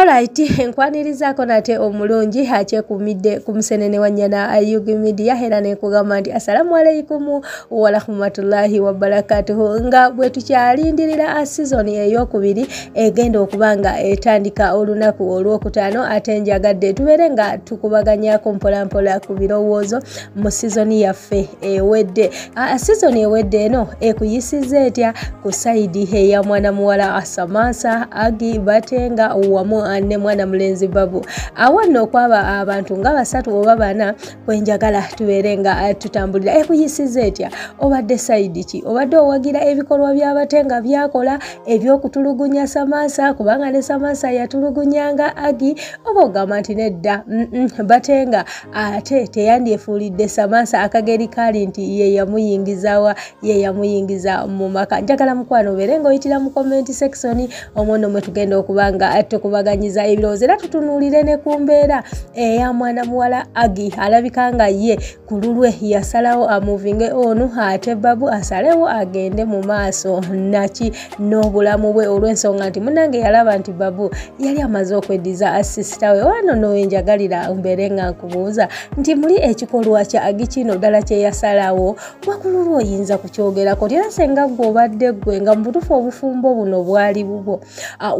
olrit nkwanirizaako nate omulungi akyekumidde ku musenene wa nyana ugmidia era nenkugamba nti assalamu alaikumu warahmatullahi wabarakatuhu nga bwe tukyalindirira sizoni eyokubiri egenda okuba nga etandika olunaku olwokutaano ate njagadde tubeere nga tukubaganyako mpolampola ku birowoozo mu sizoni yaffe ewedde. Sizoni ewedde eno ekuyisiza etya ku saidi eya mwana muwala asamasa agi batenga wamu ne mwana mulenzi babu. Awo nno okwaba abantu nga basatu oba bana kwenjagala tubeere nga tutambulira. Ekuyisiza etya? Obadde saidi ki? Obadde owagira ebikolwa byabatenga byakola ebyokutulugunya samasa kubanga ne samasa yatulugunyanga agi oba ogamba nti nedda batenga ate teyandyefuulidde samasa akageri kali nti yeyamuyingizawa yeyamuyingiza mu maka. Njagala mukwano obeere ngaoyitira mu comment section omwono mwe tugenda okuba nga tukubaganyiza ebirowoozo. Era tutunuulire ne ku mbeera eya mwana muwala agi alabika nga ye ku lulwe yasalawo amuvinge onu ate babu asalewo agende mu maaso. Naki n'obulamu bwe olw'ensonga nti munange yalaba nti babu yali amaze okweddiza asisita we. Wano nowenjagalira mbeere nga nkubuuza nti muli ekikolwa kya agi kino ddala kyeyasalawo wakululwa oyinza kukyogerako tera senga gwe obadde gwe nga mu butufu obufumbo buno bwali bubwo.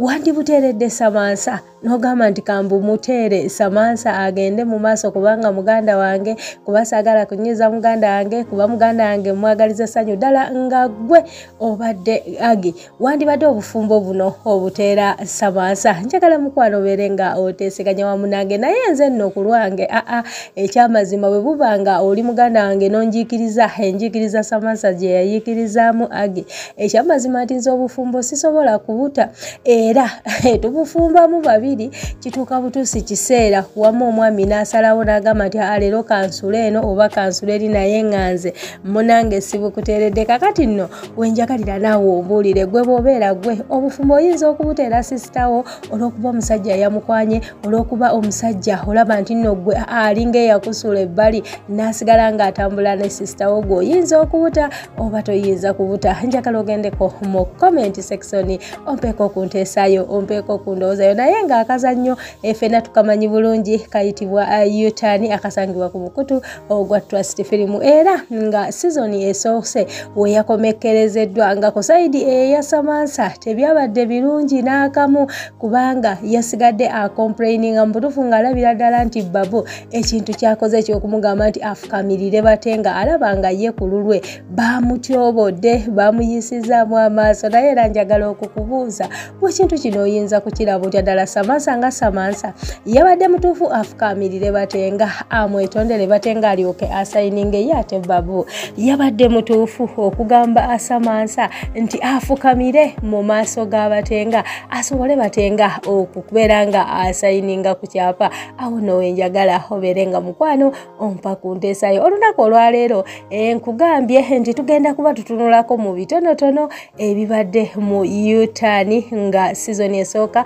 Wandibuteeredde samansa nogamba nti kambumuteere samansa agende mu maaso kubanga muganda wange kuba saagala kunyiza muganda wange kuba muganda wange mwagaliza sanyu ddala nga gwe obadde agi. Wandibadde obufumbo buno obuteera samansa njagala mukwano obeere nga oteeseganya wamu nange naye nze nno ku lwange aa ekyamazima bwe buba nga oli muganda wange nonjiikiriza enjiikiriza samansa gye yayiikirizaamu agi. Ekyamazima nti nze obufumbo sisobola kubuta era tubufumbamu babiri kituuka butuusi kiseera. Wamu omwami n'asalawo n'agamba nti aleero kansula eno oba kansula eri naye ŋŋanze. Munange sibukuteeredde kakati nno wenjagalira naawe ombuulire. Gwe bw'obeera gwe obufumbo oyinza okubuteera sisitawo olw'okuba omusajja yamukwanye olw'okuba omusajja olaba nti nno gwe alinga eyakusula ebbali n'asigala ng'atambula ne sisitawo gwe oyinza okubuta oba toyinza kubuta? Njagala ogendeko mu comment section. Ompeeko okunteesayo ompeeko okundowoozayo naye ng'akazannyo effena tukamanyi bulungi kayitibwa utani akasangibwa ku mukutu ogwa trust firimu era nga sizoni esoose weyakomekkerezeddwa nga ku saidi eya samansa tebyabadde birungi n'akamu kubanga yasigadde acomplaininga mu butuufu ng'alabira ddala nti babu ekintu kyakoze ekyokumugamba nti afukamirire bate nga alaba nga ye ku lulwe bamutyobodde bamuyisizaamu amaaso naye era njagala okukubuuza bwekintu kino oyinza kukiraba otya ddala samansa nga samansa yabadde mutuufu afukamirire bate nga amwetondere bate nga alyoke asayininga ye ate babu. Yabadde mutuufu okugamba asamansa nti afukamire mu maaso g'abatenga asobole batenga okubeera nga asayininga ku kyapa. Awo nowenjagala obeere nga mukwano ompa ku nteesayo olunaku olwaleero nkugambye nti tugenda kuba tutunulako mu bitonotono ebibadde mu utani nga sizoni esooka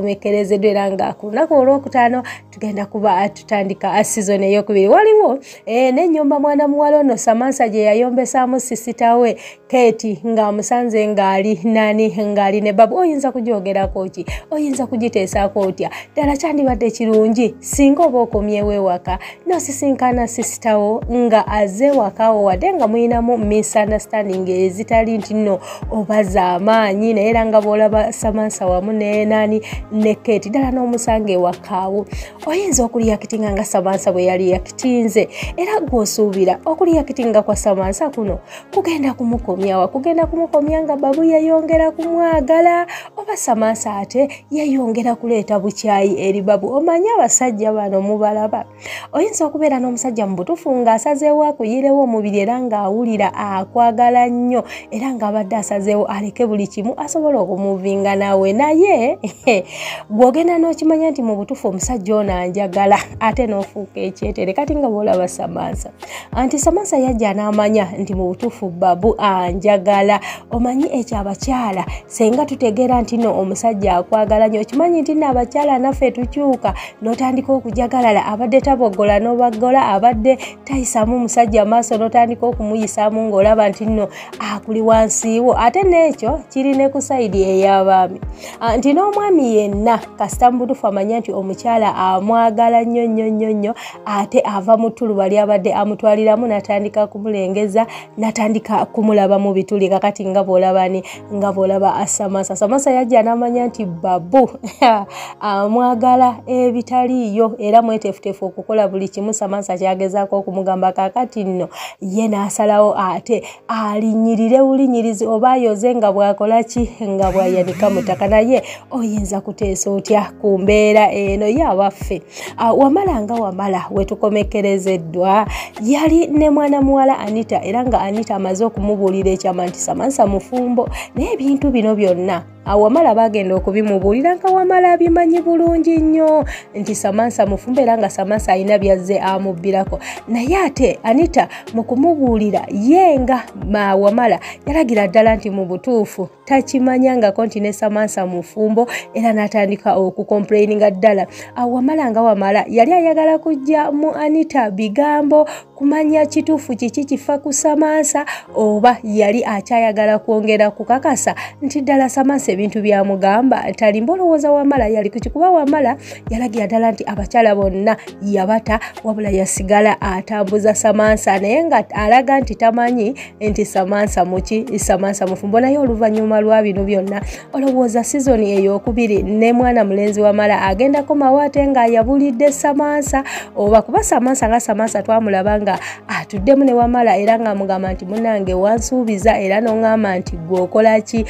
yakomekkerezeddwa era nga ku lunaku olwokutaano tugenda kuba tutandika sizoni eyokubiri. Waliwo nenyumba mwana muwala ono samansa gye yayombesaamu sisitawe keeti ng'amusanze ng'ali nani ng'ali ne babu. Oyinza kugyogerako ki oyinza kugiteesaako otya? Ddala kyandibadde kirungi singa oba okomyewo ewaka. Nosisinkana sisitawo nga aze wakawo wadde nga muyinamu misunderstanding ezitali nti nno oba z'amaanyi naye era nga bwolaba samansa wamu nenani ne keeti ddala n'omusanga ewakaawo. Oyinza okuliyakitinga nga samansa bwe yali yakitinze. Era gwosuubira okuliyakitinga kwa samansa kuno kugenda kumukomyawa kugenda kumukomya nga babu yayongera kumwagala? Oba samansa ate yayongera kuleeta bukyayi eri babu? Omanyi abasajja bano mubalaba. Oyinza okubeera n'omusajja mu butuufu ng'asazeewo akuyirewo omubiri era ng'awulira akwagala nnyo era ng'abadde asazeewo aleke buli kimu asobola okumuvinga nawe naye bw'ogenda n'okimanya nti mu butuufu omusajja ono anjagala ate n'ofuuka ekyetere kati nga bwolaba samansa anti samansa yajja n'amanya nti mu butuufu babu anjagala. Omanyi ekyo abakyala? Senga tutegeera nti no omusajja akwagala nyo okimanyi nti no abakyala naffe tukyuka notandika okujagalala abadde tabogola nobagola abadde tayisamu omusajja maaso notandika okumuyisaamu ngaolaba nti nno akuli wansiiwo ate n'ekyo kiri ne ku saidi ey'abaami. Nti n'omwami yenna. Kasita mubutufu amanya nti omukyala amwagala nnyo nnyo nnyo nnyo ate ava mu ttuluba lyabadde amutwaliramu natandika kumulengeza natandika kumulaba mu bituli. Kakati nga bwolabani nga bwolaba asamasa. Samasa yajja n'amanya nti babu amwagala ebitaliiyo. Era mwetefutefu okukola buli kimu samasa kyagezaako okumugamba kakati nno ye n'asalawo ate alinyirire bulinyirizi oba ayoze nga bwakola ki? Nga bwayanika mutaka naye oyinza kuteesa otya ku mbeera eno ye abaffe wamala nga wamala wetukomekerezeddwa yali ne mwana muwala anita era nga anita amaze okumubuulira ekyama nti samansa mufumbo naye ebintu bino byonna awamala bagenda okubimubuulira nga wamala abimanyi bulungi nnyo. Nti samansa mufumbo era nga samansa alina byazze amubbirako naye ate anita mu kumubuulira ye nga wamala yalagira ddala nti mu butuufu takimanyangako nti ne samansa mufumbo era n'atandika okukomplaininga ddala. Awamala nga wamala yali ayagala kujja mu anita bigambo kumanya kituufu kiki kifa ku samansa oba yali akyayagala kwongera kukakasa. Nti ddala samansa ebintu byamugamba talimba olowooza wamala yali kukikuba wamala yalagira ddala nti abakyala bonna yabata wabula yasigala atambuza samansa naye nga alaga nti tamanyi nti samansa muki samansa mufumbo naye oluvannyuma lwa bino byonna olowooza sizoni eyokubiri ne mwana mulenzi wamala agendako mawaate nga yabulidde samansa oba kuba samansa nga samansa twamulaba nga atuddemu ne wamala era nga mugamba nti munange wansuubiza era noŋŋamba nti gweokola ki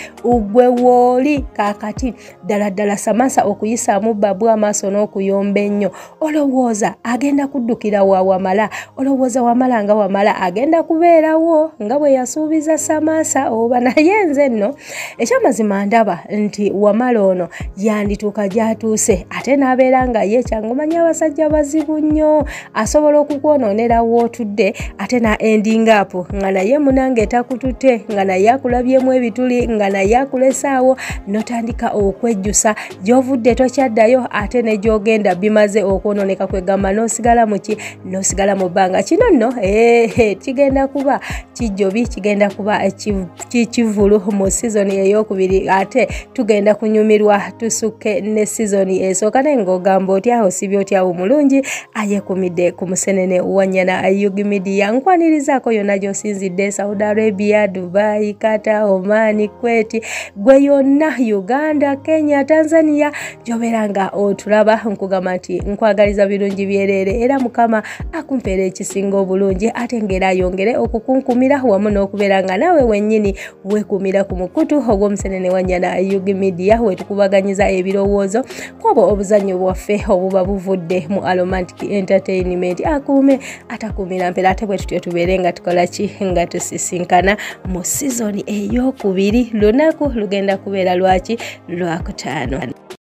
ugwewooli kakati ddala ddala samansa okuyisaamu babu amaaso n'okuyomba ennyo. Olowooza agenda kuddukira wa wamala? Olowooza wamala nga wamala agenda kubeerawo nga bwe yasuubiza samansa oba naye nze nno? Ekyamazima ndaba nti wamala ono yandituuka gyatuuse ate n'abeera nga ye kyangomanya abasajja bazibu nnyo. Asobola okukwonoonera wootudde ate na endingapo nga naye munange etakututte nga naye akulabyemu ebituli nga naye akulesaawo notandika okwejjusa gy'ovudde tokyaddayo ate ne gy'ogenda bimaze okwonooneka kwegamba n'osigala muki n'osigala mu bbanga. Kino nno kigenda kuba kijjobi kigenda kuba kivulu mu sizoni eyokubiri ate tugenda kunyumirwa tusukke ne sizoni esooka naye ng'ogamba otyawo siby otyawo mulungi ayekumidde ku musenene wanyana ayugimidiya nkwanirizaako yonna gy'osinzidde saudi arabia dubai kata omani kweti gwe yonna uganda kenya tanzania. Gyobeera nga otulaba nkugamba nti nkwagaliza birungi byereere era mukama akumpeera ekisinga obulungi ate ngaera ayongere okukunkumira wamu n'okubeera nga naawe wennyini wekumira ku mukutu ogw'omusenene wa nyana ugimidia wetukubaganyiza ebirowoozo kwabo obuzannyo bwaffe obuba buvudde mu aromantic entertainment. Akuume atakuumira mpeera ate bwe tutyo tubeere nga tukola ki? Nga tusisinkana mu sizoni ey'okubiri lunaku lugenda kubeera lwaki lwakutaano